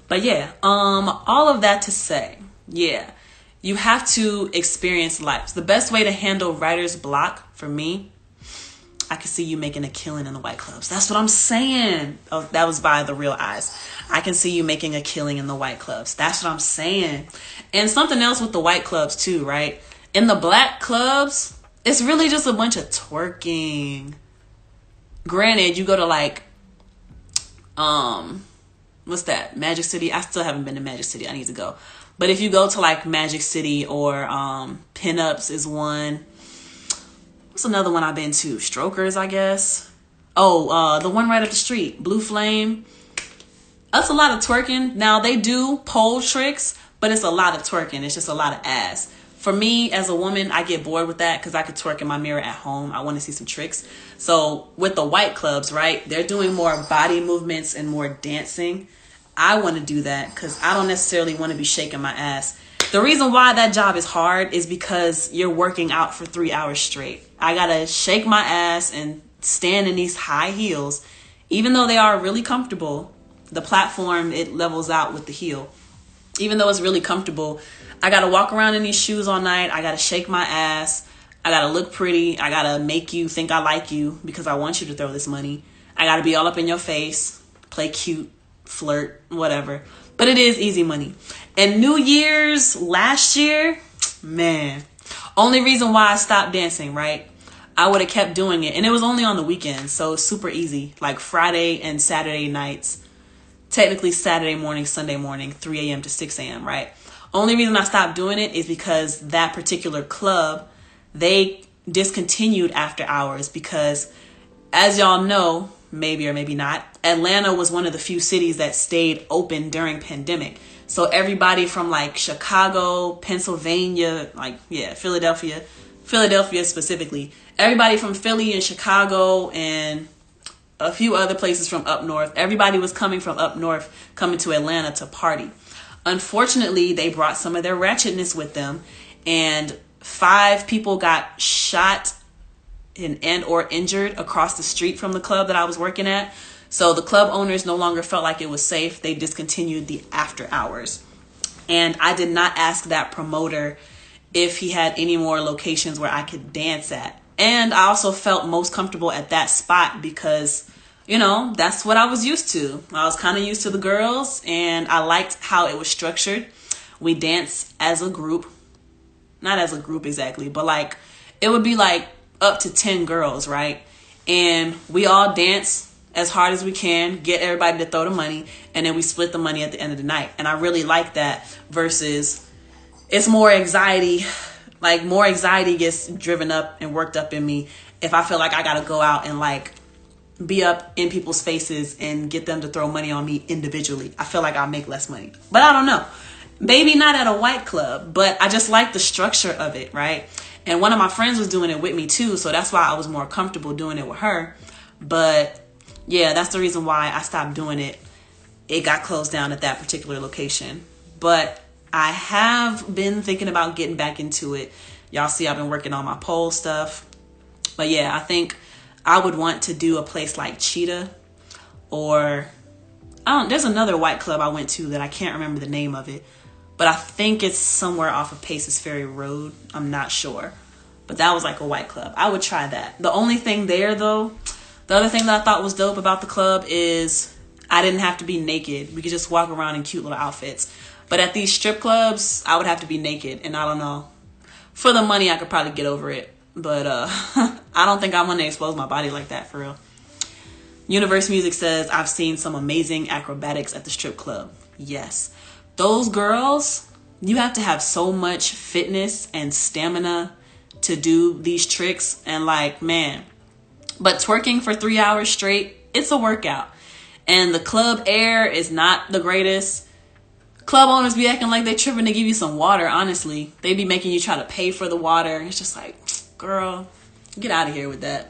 But yeah, um, all of that to say, yeah, you have to experience life. The best way to handle writer's block for me I can see you making a killing in the white clubs. That's what I'm saying. Oh, that was by the real eyes. I can see you making a killing in the white clubs. That's what I'm saying. And something else with the white clubs too, right? In the black clubs, it's really just a bunch of twerking. Granted, you go to like um what's that? Magic City. I still haven't been to Magic City. I need to go. But if you go to like Magic City or um Pinups is one What's another one I've been to? Strokers, I guess. Oh, uh, the one right up the street, Blue Flame. That's a lot of twerking. Now they do pole tricks, but it's a lot of twerking. It's just a lot of ass. For me as a woman, I get bored with that because I could twerk in my mirror at home. I want to see some tricks. So with the white clubs, right? They're doing more body movements and more dancing. I want to do that because I don't necessarily want to be shaking my ass. The reason why that job is hard is because you're working out for three hours straight. I gotta shake my ass and stand in these high heels. Even though they are really comfortable, the platform it levels out with the heel. Even though it's really comfortable, I gotta walk around in these shoes all night. I gotta shake my ass. I gotta look pretty. I gotta make you think I like you because I want you to throw this money. I gotta be all up in your face, play cute, flirt, whatever. But it is easy money. And New Year's last year, man, only reason why I stopped dancing, right? I would have kept doing it. And it was only on the weekends, so super easy. Like Friday and Saturday nights. Technically Saturday morning, Sunday morning, 3 a.m. to 6 a.m., right? Only reason I stopped doing it is because that particular club, they discontinued after hours because as y'all know, maybe or maybe not, Atlanta was one of the few cities that stayed open during pandemic. So everybody from like Chicago, Pennsylvania, like yeah, Philadelphia, Philadelphia specifically, everybody from Philly and Chicago and a few other places from up north, everybody was coming from up north coming to Atlanta to party. Unfortunately, they brought some of their ratchetness with them and five people got shot and, and or injured across the street from the club that I was working at. So the club owners no longer felt like it was safe. They discontinued the after hours. And I did not ask that promoter if he had any more locations where I could dance at. And I also felt most comfortable at that spot because, you know, that's what I was used to. I was kind of used to the girls and I liked how it was structured. We dance as a group. Not as a group exactly, but like it would be like up to 10 girls, right? And we all dance as hard as we can, get everybody to throw the money, and then we split the money at the end of the night. And I really like that versus it's more anxiety, like more anxiety gets driven up and worked up in me if I feel like I gotta go out and like be up in people's faces and get them to throw money on me individually. I feel like I'll make less money. But I don't know. Maybe not at a white club, but I just like the structure of it, right? And one of my friends was doing it with me too, so that's why I was more comfortable doing it with her. But yeah, that's the reason why I stopped doing it. it got closed down at that particular location. But I have been thinking about getting back into it. Y'all see, I've been working on my pole stuff. But yeah, I think I would want to do a place like Cheetah or I don't there's another white club I went to that I can't remember the name of it. But I think it's somewhere off of Paces Ferry Road. I'm not sure. But that was like a white club. I would try that. The only thing there though, the other thing that I thought was dope about the club is I didn't have to be naked. We could just walk around in cute little outfits. But at these strip clubs, I would have to be naked, and I don't know. For the money, I could probably get over it, but uh, I don't think I want to expose my body like that for real. Universe Music says I've seen some amazing acrobatics at the strip club. Yes, those girls, you have to have so much fitness and stamina to do these tricks, and like man, but twerking for three hours straight, it's a workout. And the club air is not the greatest. Club owners be acting like they're tripping to give you some water honestly. They be making you try to pay for the water. It's just like girl get out of here with that.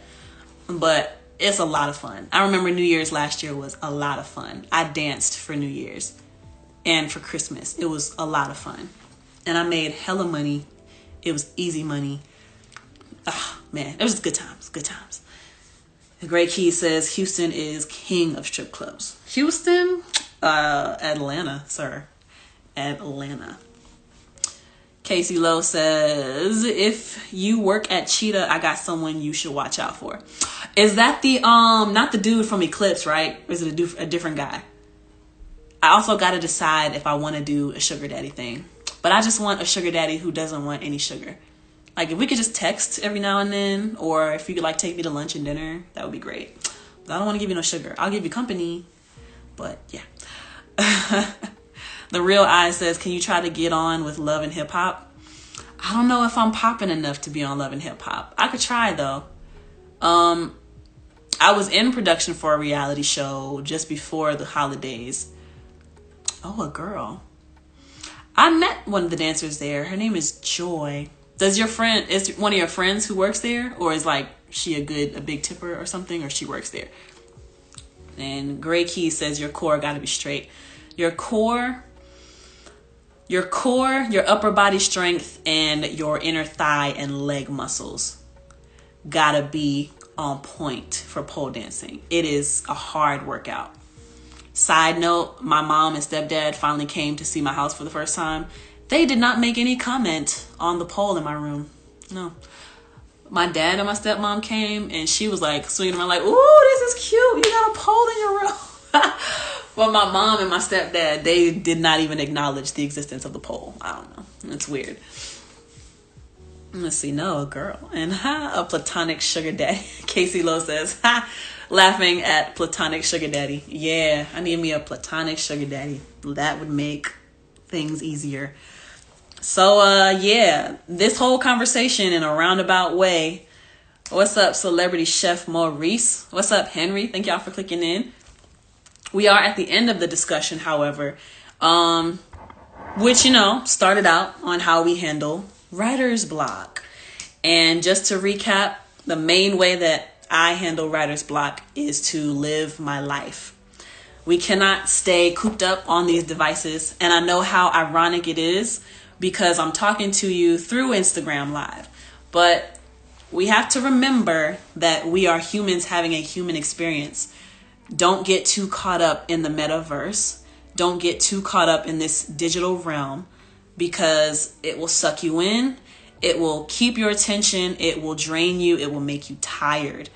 But it's a lot of fun. I remember new year's last year was a lot of fun. I danced for new year's and for christmas. It was a lot of fun. And i made hella money. It was easy money. Oh man it was good times good times the great key says houston is king of strip clubs houston uh atlanta sir Atlanta. Casey Lowe says, if you work at Cheetah, I got someone you should watch out for. Is that the um not the dude from Eclipse, right? Or is it a, du- a different guy? I also got to decide if I want to do a sugar daddy thing. But I just want a sugar daddy who doesn't want any sugar. Like if we could just text every now and then, or if you could like take me to lunch and dinner, that would be great. But I don't want to give you no sugar. I'll give you company, but yeah. The real eye says, Can you try to get on with love and hip hop? I don't know if I'm popping enough to be on love and hip hop. I could try though. Um, I was in production for a reality show just before the holidays. Oh, a girl. I met one of the dancers there. Her name is Joy. Does your friend is one of your friends who works there, or is like she a good a big tipper or something, or she works there? And Gray Key says your core got to be straight. Your core your core, your upper body strength, and your inner thigh and leg muscles gotta be on point for pole dancing. It is a hard workout. Side note, my mom and stepdad finally came to see my house for the first time. They did not make any comment on the pole in my room. No. My dad and my stepmom came and she was like swinging around like, ooh, this is cute. You got a pole in your room. Well, my mom and my stepdad, they did not even acknowledge the existence of the pole. I don't know. It's weird. Let's see. No, a girl. And ha, a platonic sugar daddy. Casey Lowe says, ha, laughing at platonic sugar daddy. Yeah, I need me a platonic sugar daddy. That would make things easier. So, uh, yeah, this whole conversation in a roundabout way. What's up, celebrity chef Maurice? What's up, Henry? Thank y'all for clicking in. We are at the end of the discussion, however, um, which, you know, started out on how we handle writer's block. And just to recap, the main way that I handle writer's block is to live my life. We cannot stay cooped up on these devices. And I know how ironic it is because I'm talking to you through Instagram Live. But we have to remember that we are humans having a human experience. Don't get too caught up in the metaverse. Don't get too caught up in this digital realm because it will suck you in. It will keep your attention. It will drain you. It will make you tired.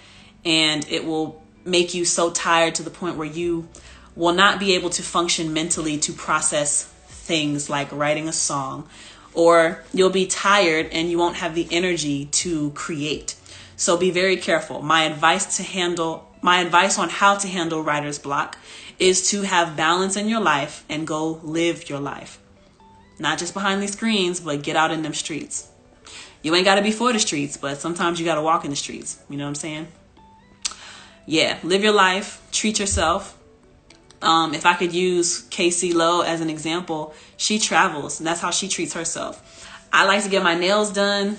And it will make you so tired to the point where you will not be able to function mentally to process things like writing a song. Or you'll be tired and you won't have the energy to create. So be very careful. My advice to handle my advice on how to handle writer's block is to have balance in your life and go live your life. Not just behind these screens, but get out in them streets. You ain't got to be for the streets, but sometimes you got to walk in the streets. You know what I'm saying? Yeah, live your life, treat yourself. Um, if I could use Casey Lowe as an example, she travels, and that's how she treats herself. I like to get my nails done.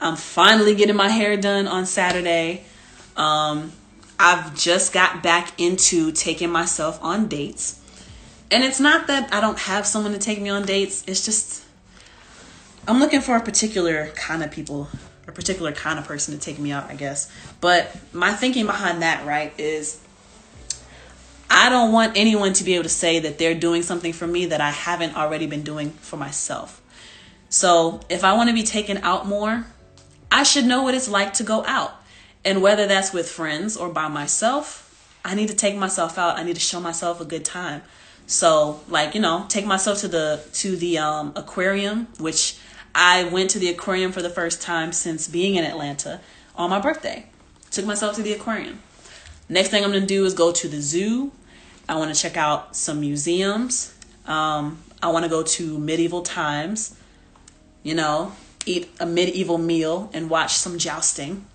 I'm finally getting my hair done on Saturday. Um, I've just got back into taking myself on dates. And it's not that I don't have someone to take me on dates. It's just I'm looking for a particular kind of people, a particular kind of person to take me out, I guess. But my thinking behind that, right, is I don't want anyone to be able to say that they're doing something for me that I haven't already been doing for myself. So if I want to be taken out more, I should know what it's like to go out. And whether that's with friends or by myself, I need to take myself out. I need to show myself a good time. So, like, you know, take myself to the to the um aquarium, which I went to the aquarium for the first time since being in Atlanta on my birthday. Took myself to the aquarium. Next thing I'm going to do is go to the zoo. I want to check out some museums. Um, I want to go to medieval times, you know, eat a medieval meal and watch some jousting,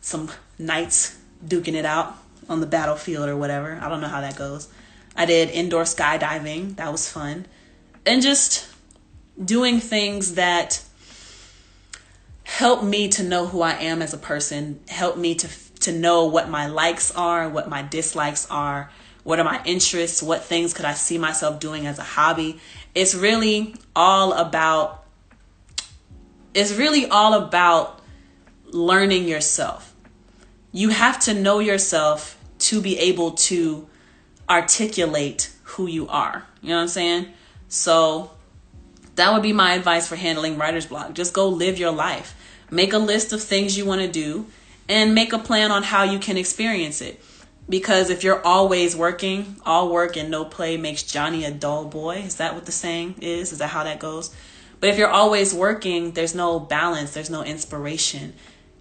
some knights duking it out on the battlefield or whatever. I don't know how that goes. I did indoor skydiving, that was fun. And just doing things that help me to know who I am as a person, help me to to know what my likes are, what my dislikes are, what are my interests, what things could I see myself doing as a hobby. It's really all about it's really all about learning yourself. You have to know yourself to be able to articulate who you are. You know what I'm saying? So that would be my advice for handling writer's block. Just go live your life. Make a list of things you want to do and make a plan on how you can experience it. Because if you're always working, all work and no play makes Johnny a dull boy. Is that what the saying is? Is that how that goes? But if you're always working, there's no balance, there's no inspiration.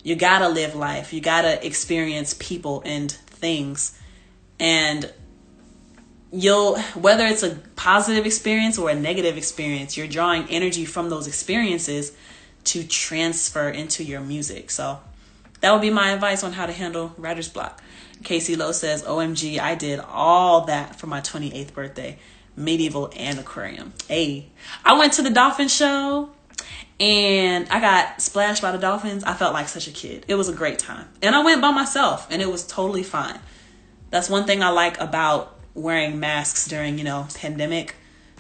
You gotta live life, you gotta experience people and things. And you'll, whether it's a positive experience or a negative experience, you're drawing energy from those experiences to transfer into your music. So that would be my advice on how to handle writer's block. Casey Lowe says, OMG, I did all that for my 28th birthday, medieval and aquarium. Hey, I went to the dolphin show and I got splashed by the dolphins. I felt like such a kid. It was a great time. And I went by myself and it was totally fine. That's one thing I like about wearing masks during, you know, pandemic.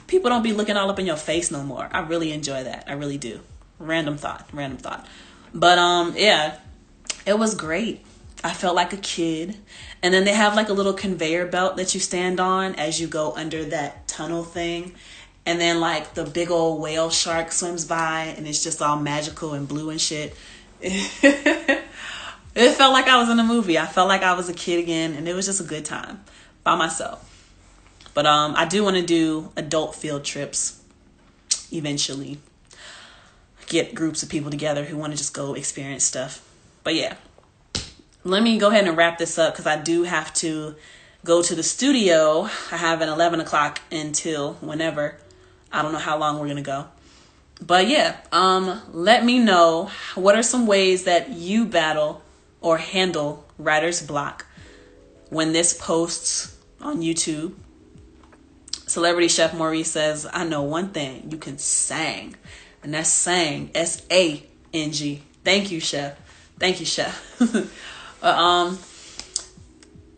People don't be looking all up in your face no more. I really enjoy that. I really do. Random thought, random thought. But um yeah, it was great. I felt like a kid. And then they have like a little conveyor belt that you stand on as you go under that tunnel thing. And then like the big old whale shark swims by and it's just all magical and blue and shit. it felt like I was in a movie. I felt like I was a kid again and it was just a good time by myself. But um I do want to do adult field trips eventually. Get groups of people together who want to just go experience stuff. But yeah, let me go ahead and wrap this up because I do have to go to the studio. I have an 11 o'clock until whenever. I don't know how long we're going to go. But yeah, um, let me know what are some ways that you battle or handle writer's block when this posts on YouTube. Celebrity Chef Maurice says, I know one thing, you can sang. And that's sang, S A N G. Thank you, Chef. Thank you, chef. um,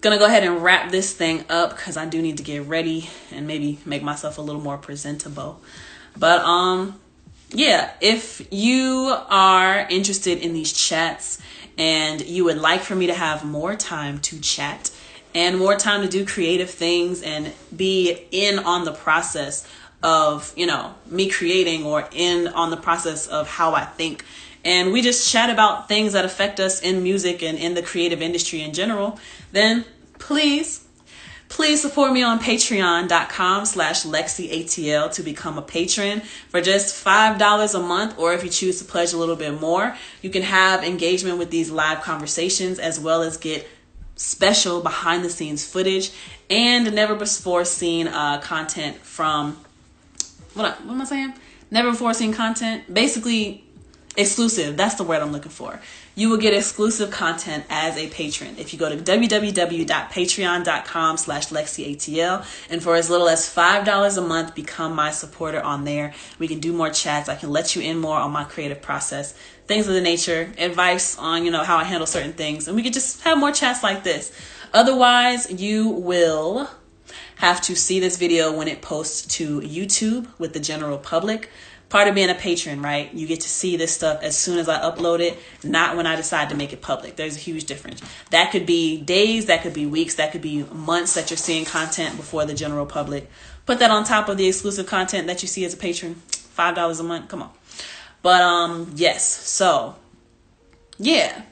gonna go ahead and wrap this thing up because I do need to get ready and maybe make myself a little more presentable. But um, yeah, if you are interested in these chats and you would like for me to have more time to chat and more time to do creative things and be in on the process of you know me creating or in on the process of how I think and we just chat about things that affect us in music and in the creative industry in general, then please, please support me on patreon.com slash lexcatl to become a patron for just $5 a month. Or if you choose to pledge a little bit more, you can have engagement with these live conversations as well as get special behind the scenes footage and never before seen uh, content from what, what am I saying? Never before seen content. Basically, exclusive. That's the word i'm looking for. You will get exclusive content as a patron. If you go to www.patreon.com slash lexcatl and for as little as $5 a month become my supporter on there. We can do more chats. I can let you in more on my creative process. Things of the nature advice on you know how i handle certain things. And we can just have more chats like this. Otherwise you will have to see this video when it posts to YouTube with the general public. Part of being a patron, right? You get to see this stuff as soon as I upload it, not when I decide to make it public. There's a huge difference. That could be days, that could be weeks, that could be months that you're seeing content before the general public. Put that on top of the exclusive content that you see as a patron. Five dollars a month. Come on. But um yes, so yeah.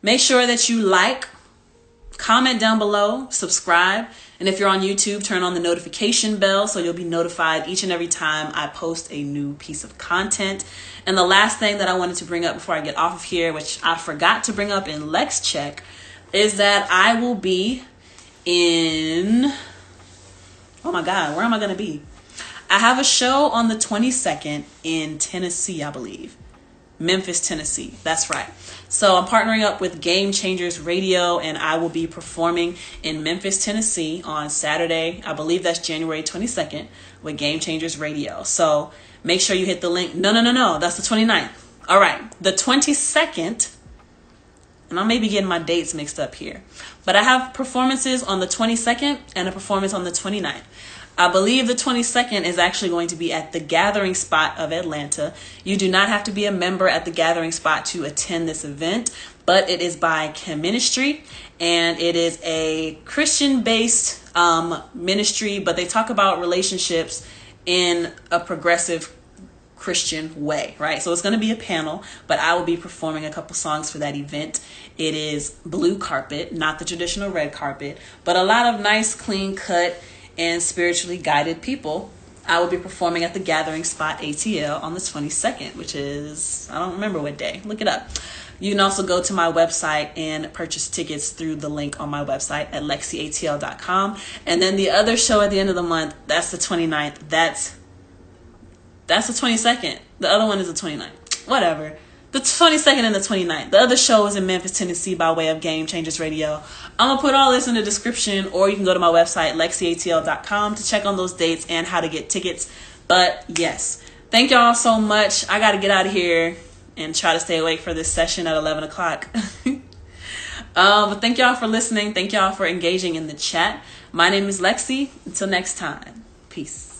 Make sure that you like, comment down below, subscribe, and if you're on YouTube, turn on the notification bell so you'll be notified each and every time I post a new piece of content. And the last thing that I wanted to bring up before I get off of here, which I forgot to bring up in LexChat, is that I will be in. Oh my God, where am I going to be? I have a show on the 22nd in Tennessee, I believe. Memphis, Tennessee. That's right. So I'm partnering up with Game Changers Radio, and I will be performing in Memphis, Tennessee on Saturday. I believe that's January 22nd with Game Changers Radio. So make sure you hit the link. No, no, no, no. That's the 29th. All right. The 22nd, and I may be getting my dates mixed up here, but I have performances on the 22nd and a performance on the 29th. I believe the 22nd is actually going to be at the gathering spot of Atlanta. You do not have to be a member at the gathering spot to attend this event, but it is by Chem Ministry and it is a Christian based um, ministry, but they talk about relationships in a progressive Christian way, right? So it's going to be a panel, but I will be performing a couple songs for that event. It is blue carpet, not the traditional red carpet, but a lot of nice, clean cut and spiritually guided people. I will be performing at the Gathering Spot ATL on the 22nd, which is, I don't remember what day. Look it up. You can also go to my website and purchase tickets through the link on my website at lexcatl.com. And then the other show at the end of the month, that's the 29th. That's that's the 22nd. The other one is the 29th. Whatever the 22nd and the 29th. The other show is in Memphis, Tennessee by way of Game Changers Radio. I'm going to put all this in the description, or you can go to my website, lexcatl.com, to check on those dates and how to get tickets. But yes, thank y'all so much. I got to get out of here and try to stay awake for this session at 11 o'clock. um, but thank y'all for listening. Thank y'all for engaging in the chat. My name is Lexi. Until next time, peace.